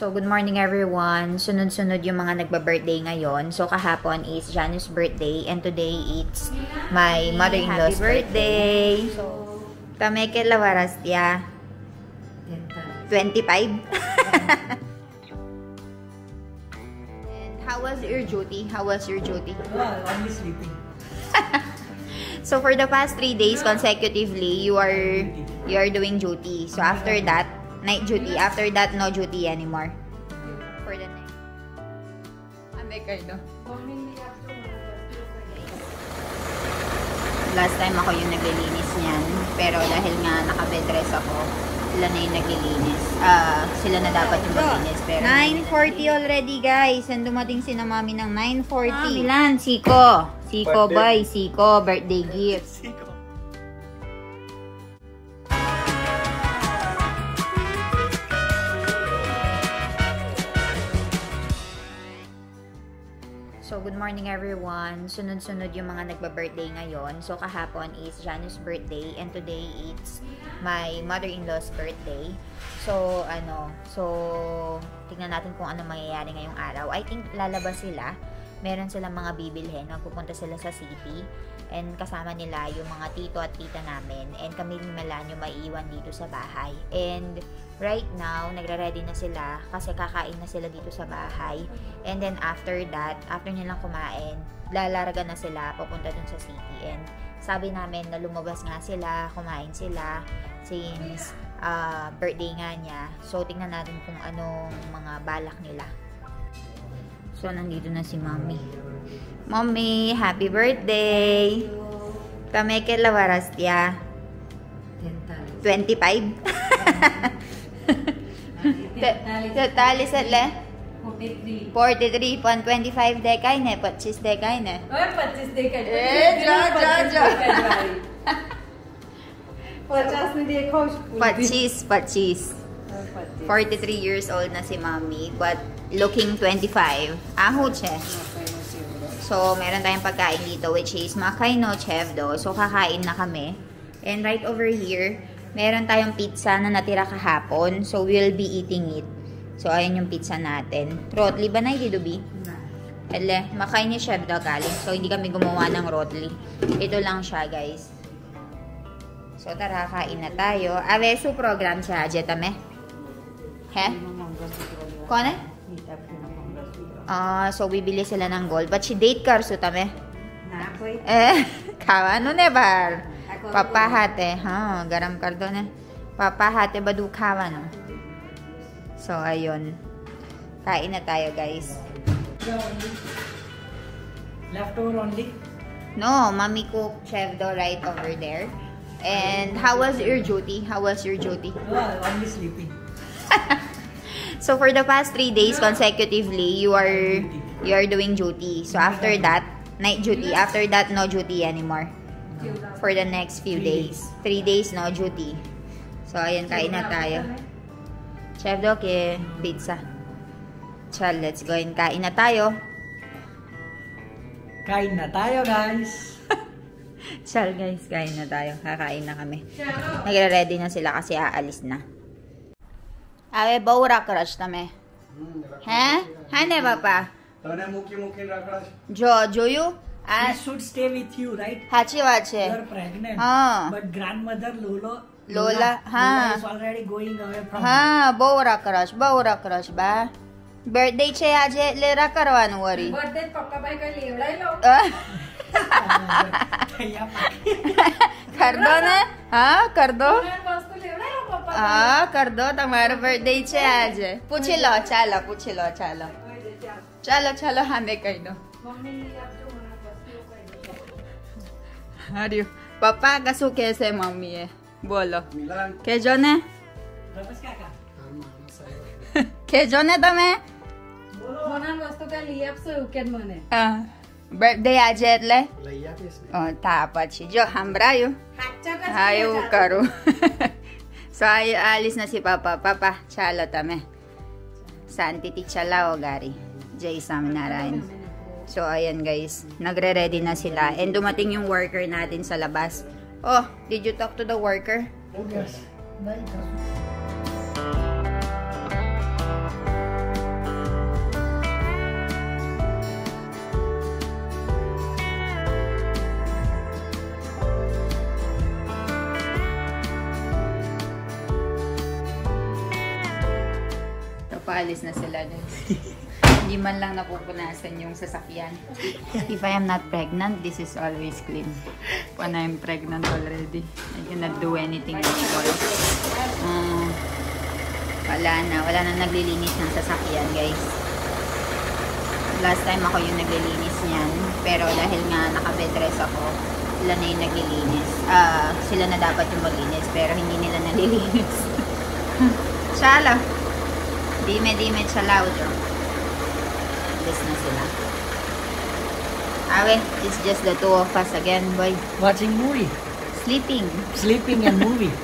So, good morning everyone. Sunod-sunod yung mga nagba-birthday ngayon. So, kahapon is Janus' birthday and today it's my mother-in-law's birthday. So, tameke lawaras dia. 25. and how was your duty? How was your duty? Well, only sleeping. So, for the past three days consecutively, you are you are doing duty. So, after that, night duty. After that, no duty anymore. For the night. Ame kayo. Last time ako yung naglilinis niyan. Pero dahil nga naka-bed rest ako, sila na yung naglilinis. Ah, sila na dapat yung maglinis. Pero 9.40 already, guys. And dumating si na mami ng 9.40. Ah, Milan, Siko. Siko, bye. Siko, birthday gift. morning everyone. Sunod-sunod yung mga nagba-birthday ngayon. So, kahapon is Janus' birthday and today it's my mother-in-law's birthday. So, ano, so, tingnan natin kung ano mangyayari ngayong araw. I think lalabas sila. Meron silang mga bibilhin. Magpupunta sila sa city. And kasama nila yung mga tito at tita namin. And kami ni Melan yung maiiwan dito sa bahay. And right now, nagre-ready na sila kasi kakain na sila dito sa bahay. And then after that, after nilang kumain, lalarga na sila papunta dun sa city. And sabi namin na lumabas nga sila, kumain sila since ah, birthday nga niya. So, tingnan natin kung anong mga balak nila. So, nandito na si Mommy. Mommy, happy birthday! Tame que la barastia. 25? Tetalis at le? 43. 43 pon 25 dekay ne, 25 dekay ne. Oy, 25 dekay. Eh, ja, ja, ja. 50 ni dekho. 25, 25. 43 years old na si Mommy, but looking 25. Aho, che. So, meron tayong pagkain dito, which is Makay no Chef do. So, kakain na kami. And right over here, meron tayong pizza na natira kahapon. So, we'll be eating it. So, ayan yung pizza natin. Rotli ba na, Dubi? Ele, makay ni Chef daw galing. So, hindi kami gumawa ng rotli. Ito lang siya, guys. So, tara, kain na tayo. Ave, su program siya, Jetame. He? Kone? Ah, so bibili sila ng gold. But si date car so tame. Eh, kawa no ne bar. Papahate, ha, garam kardo ne. Papahate badu kawa no. So ayun. Kain na tayo, guys. Leftover only. No, mommy cook chef do right over there. And how was your duty? How was your duty? Well, only sleeping. So for the past three days consecutively, you are you are doing duty. So after that, night duty. After that, no duty anymore. For the next few days. Three days, no duty. So ayun, kain na tayo. Chef Doc, eh, pizza. Chal, let's go and kain na tayo. Kain na tayo, guys. Chal guys, kain na tayo. Kakain na kami. Nagre-ready na sila kasi aalis na. હવે બહુ રકરશ તમે. હે? હે ને બાપા? તને મૂકી મૂકીને રકરશ જો જોયું? આ should stay with you right સાચી વાત છે. યુ પ્રેગ્નન્ટ હા. બટ ગ્રાન્ડમધર લોલો લોલા હા. ઓલરેડી ગોઈંગ અવે ફ્રોમ હા બહુ રકરશ બહુ રકરશ બા. બર્થડે છે આજે એટલે રા કરવાનું વરી બર્થડે પપ્પાભાઈ કઈ લેવડાઈ લો. કર દો ને? હા કર દો હા કર દો તમારો બર્થડે છે આજે. પૂછી લો ચાલો પૂછી લો ચાલો. ચાલો ચાલો હામે કહી દો. કહી હાર્યું. પપ્પા કશું કહેશે મમ્મીએ? બોલો. કેજો ને. કેજો ને તમે. બર્થડે આજે એટલે? તા પછી. જો સાંભળાયું. હા એવું કરું. So, ay alis na si Papa. Papa, chalo tame. Santi ti chalao gari. Jay samnarayan So, ayan guys. Nagre-ready na sila. And dumating yung worker natin sa labas. Oh, did you talk to the worker? Oh, Yes. Okay. Paalis na sila dun. Hindi man lang napupunasan yung sasakyan. If I am not pregnant, this is always clean. When I'm pregnant already, I cannot do anything anymore. Ah, wala na. Wala na naglilinis ng sasakyan, guys. Last time ako yung naglilinis niyan. Pero dahil nga naka-bedrest ako, sila na yung naglilinis. Ah, sila na dapat yung maglinis, pero hindi nila nalilinis. Shala. Dime, dime, chalaudo. Alis na sila. Awe, it's just the two of us again, boy. Watching movie, Sleeping. sleeping and movie.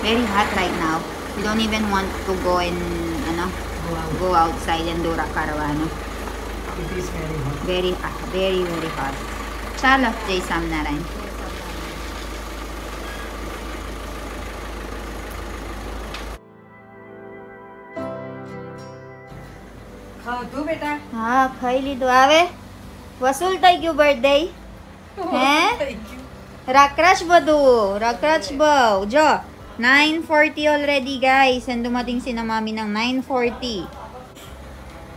Very hot right now. We don't even want to go and, ano, Wow, go outside and do karawano. it is very hot. Very, ah, very, very hot. Chala, Jay Sam na rin. ખાવ તું બેટા હા ખાઈ લીધું આવે વસૂલ થઈ ગયું બર્થડે હે Rakrash બધું Rakrash બહુ જો 9.40 already guys and dumating si na mami ng 9.40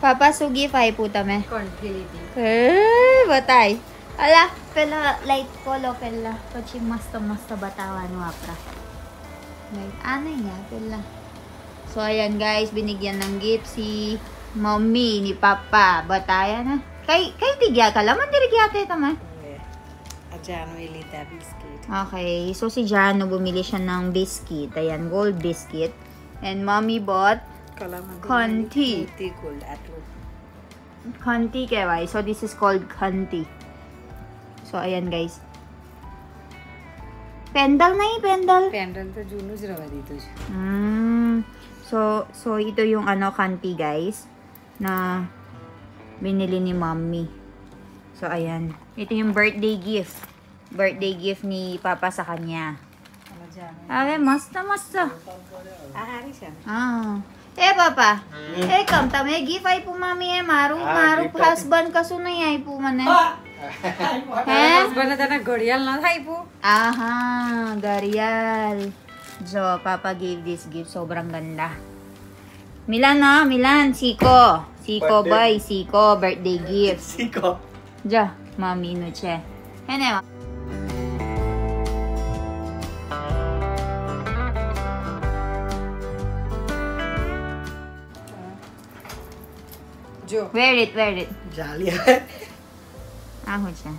Papa Sugi 5 po tame કંઠી લીધી Eh, batay. Ala, pela light polo pela. પછી મસ્ત મસ્ત બતાવવાનું આપણા. Like, ano niya, pela. So, ayan guys, binigyan ng gift si mommy ni papa bataya na kay kay tigya ka laman diri gyate tama ah, Jano Elita biscuit. Okay, so si Jano bumili siya ng biscuit. Ayan, gold biscuit. And mommy bought Kanti. Kanti kewai. So this is called Kanti. So ayan guys. Pendal na yung pendal. Pendal to Juno sila dito. Mm. So so ito yung ano Kanti guys na binili ni mommy. So, ayan. Ito yung birthday gift. Birthday gift ni Papa sa kanya. Ano Abe, masta, masta. Ahari siya. Ah. Eh, Papa. Mm. Eh, kam, tame eh, gift ay po mami eh. Maru, ah, maru husband ka sunay ay po man eh. Eh? Husband na dana gorial na ay po. Aha, gorial. So, Papa gave this gift. Sobrang ganda. Milan na, Milan, Siko. Siko, boy, Siko, birthday gift. Siko. Ja, mami no che. Jo. Wear it, wear it. Jolly. Ako siya.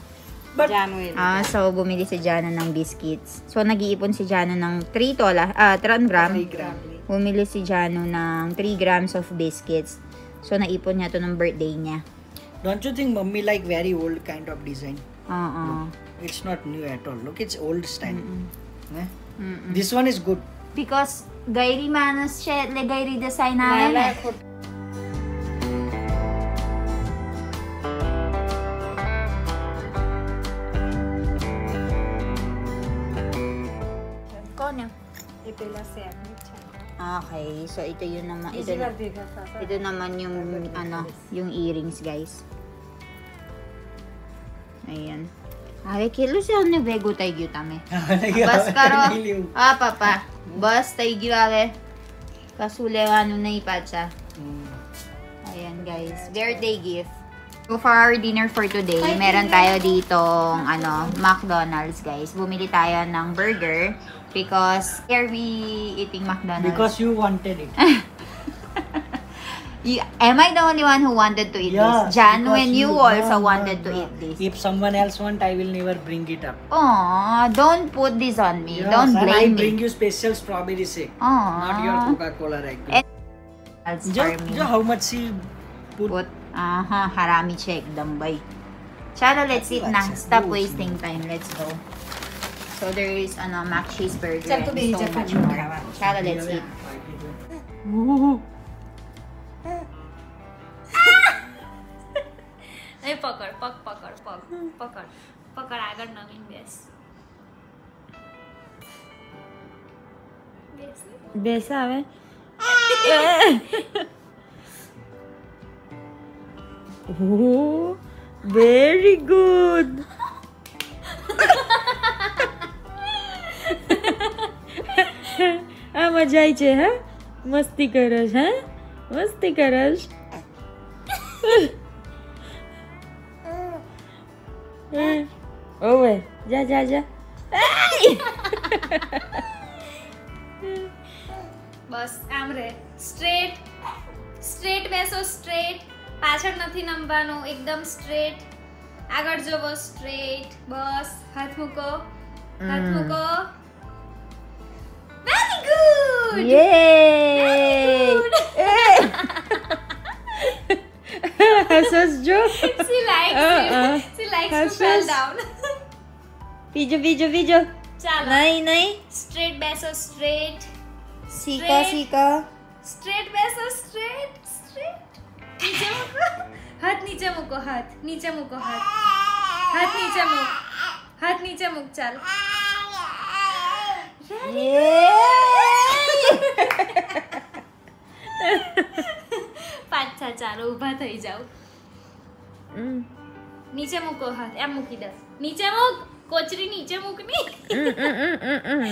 But, January. Ah, so bumili si Jana ng biscuits. So nag-iipon si Jana ng 3 tola, ah, 3 gram. 3 gram. Bumili si Jano ng 3 grams of biscuits. So, naipon niya to ng birthday niya. Don't you think mummy like very old kind of design? Oo. It's not new at all. Look, it's old style. Eh? Mm-mm. This one is good. Because Gairi Manos siya, le Gairi design namin eh. Okay, so ito yun naman. Ito, ito naman yung ano, yung earrings, guys. Ayan. Ay, kilo siya na bego tayo gyutame. Bas karo. Ah, papa. Bas tayo gyale. Kasule ano na ipacha. Ah. Mm. Ayan, guys. Birthday gift. So for our dinner for today, meron tayo ditong ano, McDonald's, guys. Bumili tayo ng burger. Because here we eating McDonald's. Because you wanted it. You- am I the only one who wanted to eat Yeah, this? Jan, when you, you- also yeah, wanted yeah, to yeah. eat this. If someone else want, I will never bring it up. Aw, don't put this on me. Yes, don't and I blame bring me. you special strawberry shake. Aw. Not your Coca-Cola. And- That's Jo. Jo, how much she put? Put, aha, harami check, dambay. Chalo, let's eat na. Stop wasting time. Let's go. So there is ano, mac cheeseburger and so much more. Tara, let's eat. Ooh. Ay, pakar, pak, pakar, pucker! pakar. Pakar agad namin, bes. Bes, ave? Oh, very good. આમાં જાય છે હા મસ્તી કરસ હે મસ્તી કરસ ઓવે જા જા જા બસ આમ રે સ્ટ્રેટ સ્ટ્રેટ બેસો સ્ટ્રેટ પાછળ નથી નમવાનું એકદમ સ્ટ્રેટ આગળ જોવો સ્ટ્રેટ બસ હાથ મૂકો હાથ હમ. મૂકો very food! Yay! Hassa's joke. She likes uh, uh. it. She likes Hassa's. to fell down. Pijo, pijo, pijo. चलो नहीं नहीं स्ट्रेट बैसो स्ट्रेट सीका सीका स्ट्रेट बैसो स्ट्रेट स्ट्रेट नीचे मुको हाथ नीचे मुको हाथ नीचे मुको हाथ हाथ नीचे मुक हाथ नीचे मुक चल ये પાછા ચાલો ઊભા થઈ જાઓ Mm. નીચે મૂકો હાથ એમ મૂકી દે નીચે મૂક કોચરી નીચે મૂક ની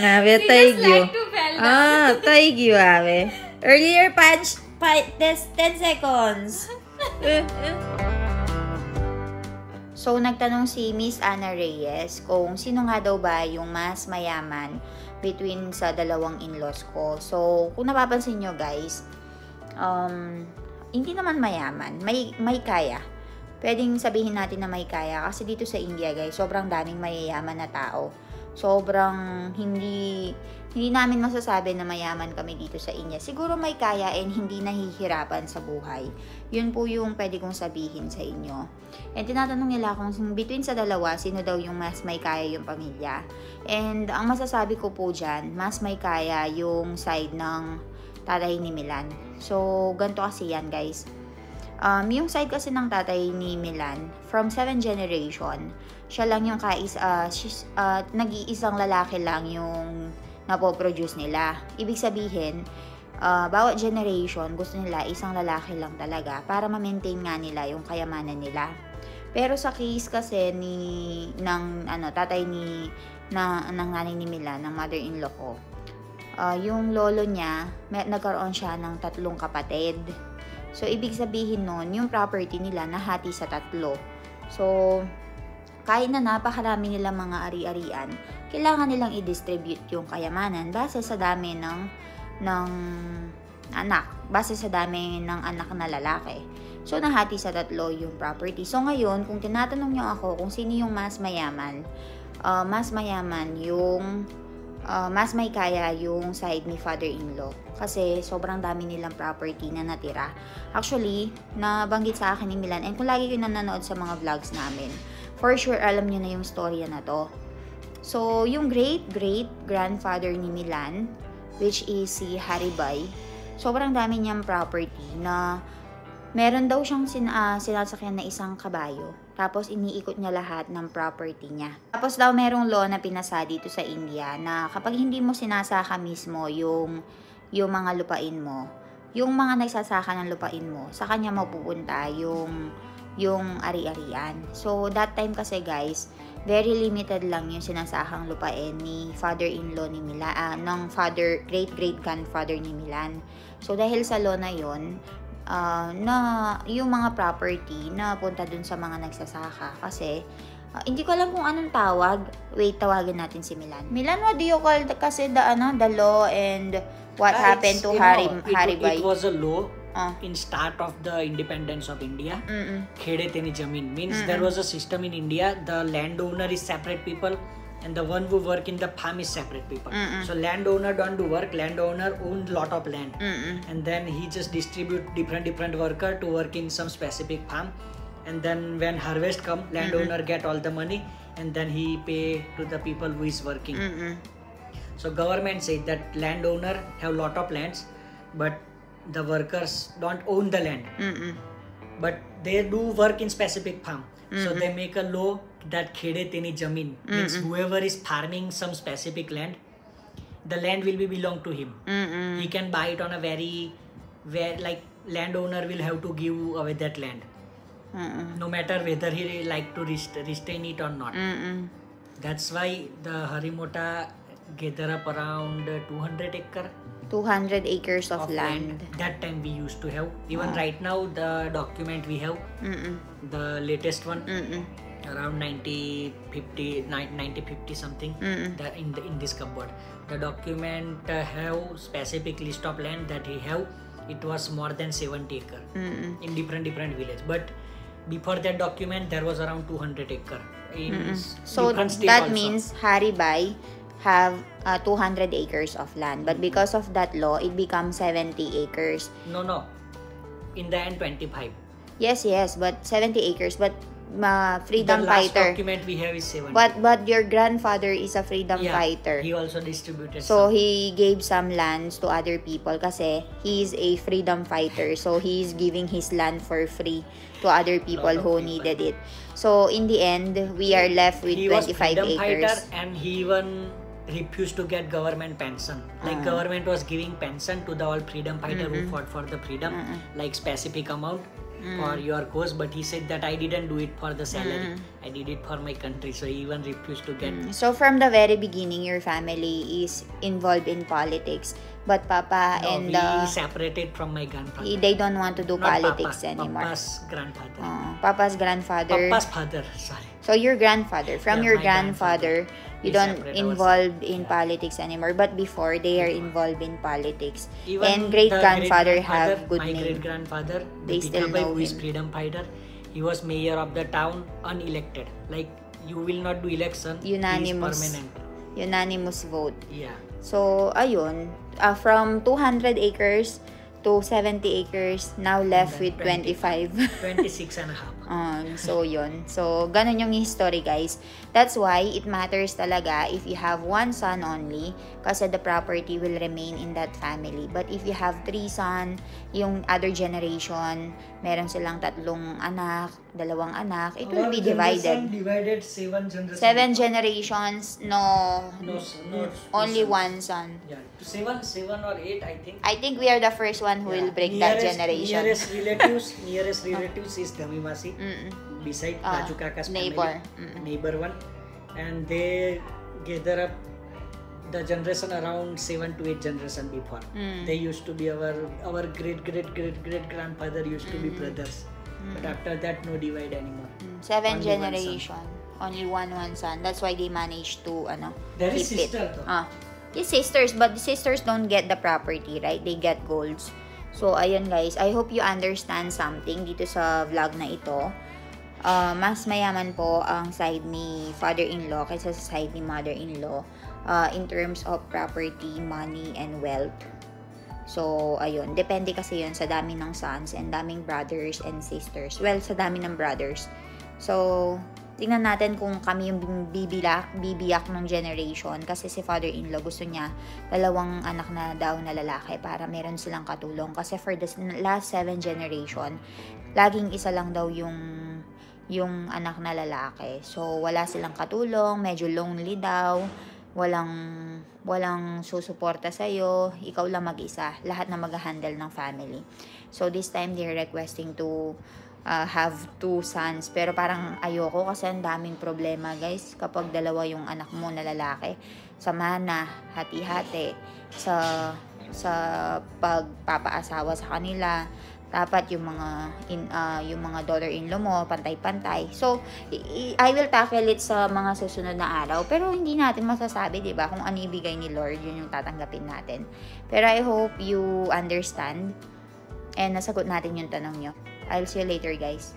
હવે She થઈ just ગયું like to fell down. હા થઈ ગયું હવે earlier પાંચ five, 10 seconds So, nagtanong si Miss Ana Reyes kung sino nga daw ba yung mas mayaman Between sa dalawang in-laws ko. So, kung napapansin nyo guys, um, hindi naman mayaman. May, may kaya. Pwedeng sabihin natin na may kaya. Kasi dito sa India guys, sobrang daming mayayaman na tao. Sobrang hindi hindi namin masasabi na mayaman kami dito sa India. Siguro may kaya and hindi nahihirapan sa buhay. Yun po yung pwede kong sabihin sa inyo. And tinatanong nila kung between sa dalawa, sino daw yung mas may kaya yung pamilya. And ang masasabi ko po dyan, mas may kaya yung side ng tatay ni Milan. So, ganito kasi yan guys. Um, yung side kasi ng tatay ni Milan, from 7 generation, siya lang yung kais, uh, uh, nag-iisang lalaki lang yung napoproduce nila. Ibig sabihin, uh, bawat generation, gusto nila isang lalaki lang talaga para ma-maintain nga nila yung kayamanan nila. Pero sa case kasi ni ng ano tatay ni na ng nanay ni Mila, ng mother-in-law ko. ah, yung lolo niya, may, nagkaroon siya ng tatlong kapatid. So ibig sabihin nun, yung property nila nahati sa tatlo. So kahit na napakarami nilang mga ari-arian, kailangan nilang i-distribute yung kayamanan base sa dami ng ng anak, base sa dami ng anak na lalaki. So, nahati sa tatlo yung property. So, ngayon, kung tinatanong nyo ako kung sino yung mas mayaman, uh, mas mayaman yung, uh, mas may kaya yung side ni father-in-law. Kasi, sobrang dami nilang property na natira. Actually, nabanggit sa akin ni Milan, and kung lagi kayo nanonood sa mga vlogs namin, for sure, alam nyo na yung storya na to. So, yung great-great-grandfather ni Milan, which is si Haribay, sobrang dami niyang property na meron daw siyang sin ah, sinasakyan na isang kabayo. Tapos iniikot niya lahat ng property niya. Tapos daw merong law na pinasa dito sa India na kapag hindi mo sinasaka mismo yung yung mga lupain mo, yung mga nagsasaka ng lupain mo, sa kanya mapupunta yung yung ari-arian. So that time kasi guys, very limited lang yung sinasakang lupain ni father-in-law ni Milan, ah, ng father, great-great-grandfather ni Milan. So, dahil sa law na yon ah, na yung mga property na punta dun sa mga nagsasaka. Kasi, ah, hindi ko alam kung anong tawag. Wait, tawagin natin si Milan. Milan, what do you call the, kasi the, ano, the law and what Ah, happened to Hari, know, it, Haribay? it was a law. In start of the independence of India. Khede teni jamin means there was a system in India. The landowner is separate people, and the one who work in the farm is separate people. Mm-mm. So landowner don't do work. Landowner own lot of land, Mm-mm. and then he just distribute different different worker to work in some specific farm. And then when harvest come, landowner get all the money, and then he pay to the people who is working. So government said that landowner have lot of lands, but the workers don't own the land, Mm-mm. but they do work in specific farm. So they make a law that khede teni jamin means whoever is farming some specific land, the land will be belong to him. Mm-mm. He can buy it on a very, where like landowner will have to give away that land, Mm-mm. no matter whether he like to rest- restrain it or not. Mm-mm. That's why the Harimota gather up around 200 acre 200 acres of, of land. That time we used to have. Even Ah. right now, the document we have, Mm-mm. the latest one, Mm-mm. around 90, 50, 90, 50 something. That in the in this cupboard, the document uh, have specific list of land that he have. It was more than 70 acre Mm-mm. in different different village. But before that document, there was around 200 acre in So that also. means Haribay have uh, 200 acres of land. But because of that law, it becomes 70 acres. no no. In the end, 25. Yes, yes, but 70 acres. But uh, freedom the last fighter. document we have is 70. But but your grandfather is a freedom Yeah, fighter. He also distributed. So some. he gave some lands to other people kasi he is a freedom fighter. So he is giving his land for free to other people who people. needed it. So in the end, we are left with he was 25 freedom fighter and he even refused to get government pension. Like Ah. government was giving pension to the all freedom fighter who fought for the freedom, Mm-mm. like specific amount Mm. for your cause. But he said that I didn't do it for the salary. I did it for my country. So he even refused to get. So from the very beginning, your family is involved in politics. But Papa No, and we uh, separated from my grandfather. he- they don't want to do Not politics Papa, anymore. Papa's grandfather. Uh, Papa's grandfather. Papa's father. Sorry. So your grandfather, from Yeah, your my grandfather, you don't involved in Yeah. politics anymore. But before, they are involved in politics. Even and great the grandfather have good my name. great grandfather They still know who is freedom fighter he was mayor of the town unelected like you will not do election he is Unanimous. permanent Unanimous vote. yeah So, ayun. Uh, from 200 acres to 70 acres, now left with then 25. 26 and a half Um, so, yun. So, ganun yung history, guys. That's why it matters talaga if you have one son only kasi the property will remain in that family. But if you have three son, yung other generation, meron silang tatlong anak, dalawang anak, it will be divided. divided seven generations Seven generations, no, no, no only one son. yeah seven seven or eight i think I think we are the first one who will break that generation. nearest relatives nearest relatives is Damimasi Mm-mm. beside Ah, Raju Kaka's neighbor. family, Mm-mm. neighbor one, and they gather up the generation around seven to eight generation before. Mm. They used to be our our great great great great grandfather used to be brothers, but after that no divide anymore. Mm, Seven Only one generation. Only one one son. That's why they managed to ano There is sister it. though. Ah. Yes, sisters, but the sisters don't get the property, right? They get golds. So, ayun guys. I hope you understand something dito sa vlog na ito. Ah, mas mayaman po ang side ni father-in-law kaysa sa side ni mother-in-law ah, in terms of property, money, and wealth. So, ayun. Depende kasi yun sa dami ng sons and daming brothers and sisters. Well, sa dami ng brothers. So, tingnan natin kung kami yung bibilak, bibiyak ng generation. Kasi si father-in-law gusto niya dalawang anak na daw na lalaki para meron silang katulong. Kasi for the last seven generation, laging isa lang daw yung yung anak na lalaki. So, wala silang katulong, medyo lonely daw, walang walang susuporta sa iyo, ikaw lang mag-isa, lahat na mag-handle ng family. So, this time they're requesting to uh, have two sons. Pero parang ayoko kasi ang daming problema, guys. Kapag dalawa yung anak mo na lalaki, samahan na, hati-hati sa sa pagpapaasawa sa kanila dapat yung mga in ah, yung mga daughter-in-law mo pantay-pantay. So i- i- will tackle it sa mga susunod na araw. Pero hindi natin masasabi, 'di ba, kung ano ibigay ni Lord, yun yung tatanggapin natin. Pero I hope you understand and nasagot natin yung tanong nyo. I'll see you later, guys.